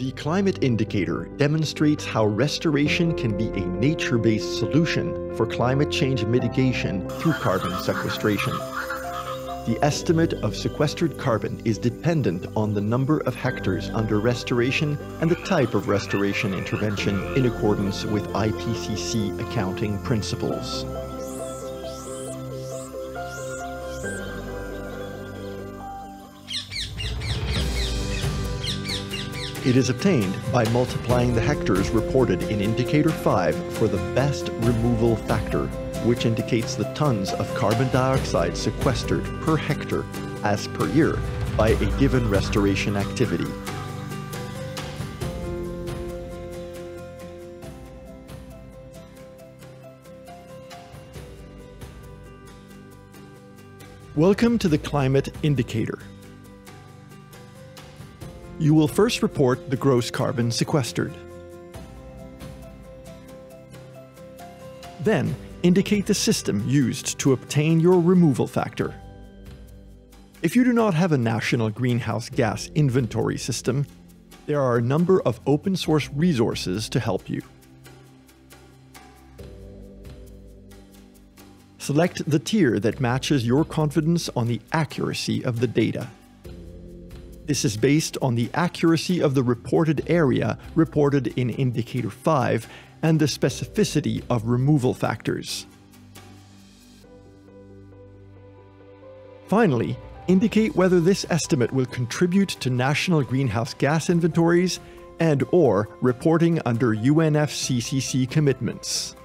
The climate indicator demonstrates how restoration can be a nature-based solution for climate change mitigation through carbon sequestration. The estimate of sequestered carbon is dependent on the number of hectares under restoration and the type of restoration intervention in accordance with IPCC accounting principles. It is obtained by multiplying the hectares reported in Indicator 5 for the best removal factor, which indicates the tons of carbon dioxide sequestered per hectare as per year by a given restoration activity. Welcome to the Climate Indicator. You will first report the gross carbon sequestered. Then, indicate the system used to obtain your removal factor. If you do not have a national greenhouse gas inventory system, there are a number of open source resources to help you. Select the tier that matches your confidence on the accuracy of the data. This is based on the accuracy of the reported area reported in Indicator 5 and the specificity of removal factors. Finally, indicate whether this estimate will contribute to national greenhouse gas inventories and or reporting under UNFCCC commitments.